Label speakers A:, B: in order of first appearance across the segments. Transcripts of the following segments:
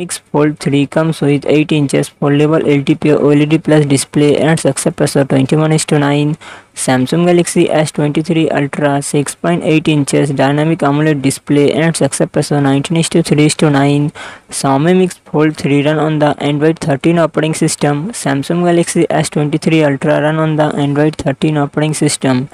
A: Mix Fold 3 comes with 8 inches foldable LTPO OLED Plus display and success to 21:9. Samsung Galaxy S23 Ultra 6.8 inches dynamic AMOLED display and success to 19:3:9. Xiaomi Mix Fold 3 run on the Android 13 operating system. Samsung Galaxy S23 Ultra run on the Android 13 operating system.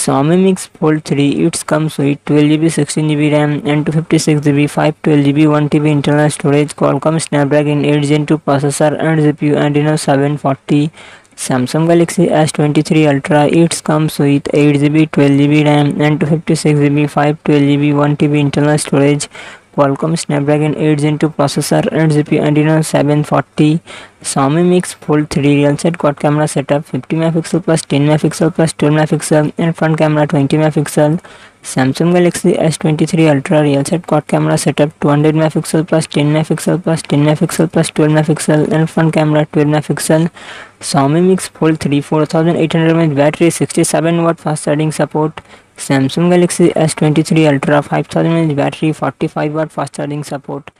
A: Xiaomi Mix Fold 3 it comes with 12GB 16GB RAM and 256GB 512GB 1TB internal storage Qualcomm Snapdragon 8 Gen 2 processor and GPU Adreno 740 Samsung Galaxy S23 Ultra it comes with 8GB 12GB RAM and 256GB 512GB 1TB internal storage Qualcomm Snapdragon 8 processor, 8GP Adreno 740, Xiaomi Mix Fold 3 real set quad camera setup 50MP plus 10MP plus 12MP and front camera 20MP. Samsung Galaxy S23 Ultra real set quad camera setup 200MP plus 10MP plus 10MP plus 12MP and front camera 12MP. Xiaomi Mix Fold 3 4800mAh battery 67W fast charging support. Samsung Galaxy S23 Ultra 5000mAh battery, 45W fast charging support.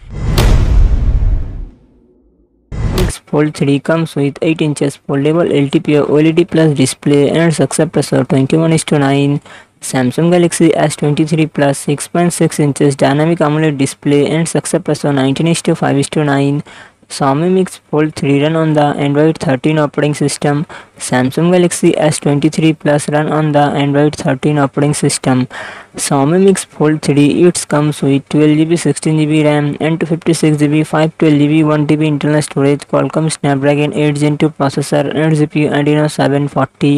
A: Fold 3 comes with 8 inches foldable LTPO OLED Plus display and success pressure 21:9. Samsung Galaxy S23 Plus 6.6 inches dynamic AMOLED display and success pressure 19:5:9. Xiaomi Mix Fold 3 run on the Android 13 operating system, Samsung Galaxy S23 Plus run on the Android 13 operating system. Xiaomi Mix Fold 3 it comes with 12GB 16GB RAM and 256GB 512GB 1TB internal storage Qualcomm Snapdragon 8 Gen 2 processor and GPU Adreno 740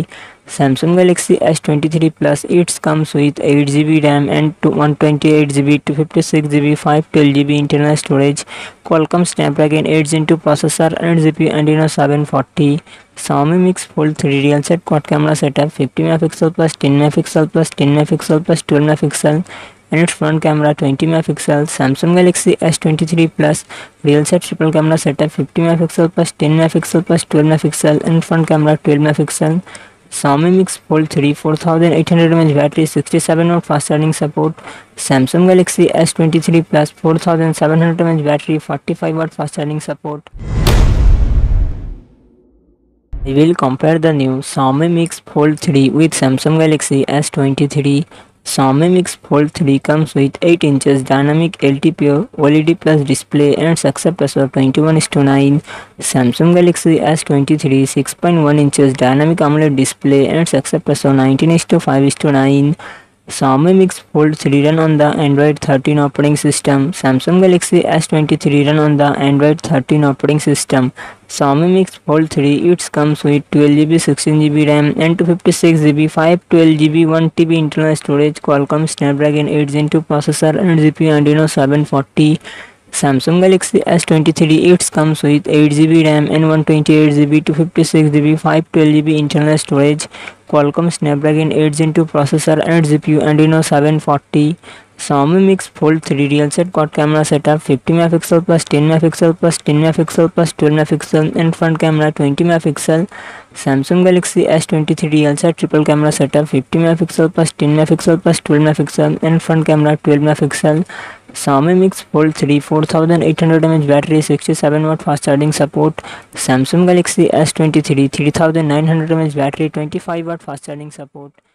A: Samsung Galaxy S23 Plus it comes with 8GB RAM and 128GB, 256GB, 512GB internal storage, Qualcomm Snapdragon 8 Gen 2 processor and GPU Adreno 740, Xiaomi Mix Fold 3 real set quad camera setup 50MP plus 10MP plus 10MP plus 12MP and its front camera 20MP, Samsung Galaxy S23 Plus real set triple camera setup 50MP plus 10MP plus 12MP and front camera 12MP Xiaomi Mix Fold 3 4800 mAh battery 67 watt fast charging support Samsung Galaxy S23 Plus 4700 mAh battery 45 watt fast charging support We will compare the new Xiaomi Mix Fold 3 with Samsung Galaxy S23 Xiaomi Mix Fold 3 comes with 8 inches dynamic LTPO OLED plus display and successor 21 to 9. Samsung Galaxy S23 6.1 inches dynamic AMOLED display and successor 19 to 5 to 9. Xiaomi Mix Fold 3 run on the Android 13 operating system. Samsung Galaxy S23 run on the Android 13 operating system. Xiaomi Mix Fold 3 it comes with 12GB 16GB RAM and 256GB 512GB 1TB internal storage Qualcomm Snapdragon 8 Gen 2 processor and GPU Adreno 740 Samsung Galaxy S23 it comes with 8GB RAM and 128GB 256GB 512GB internal storage Qualcomm Snapdragon 8 Gen 2 processor and GPU Adreno 740 Xiaomi Mix Fold 3 real set quad camera setup 50 MP plus 10 MP plus 10 MP plus 12 MP and front camera 20 MP Samsung Galaxy S23 real set triple camera setup 50 MP plus 10 MP plus 12 MP and front camera 12 MP Xiaomi Mix Fold 3 4800 mAh battery 67W fast charging support Samsung Galaxy S23 3900 mAh battery 25W fast charging support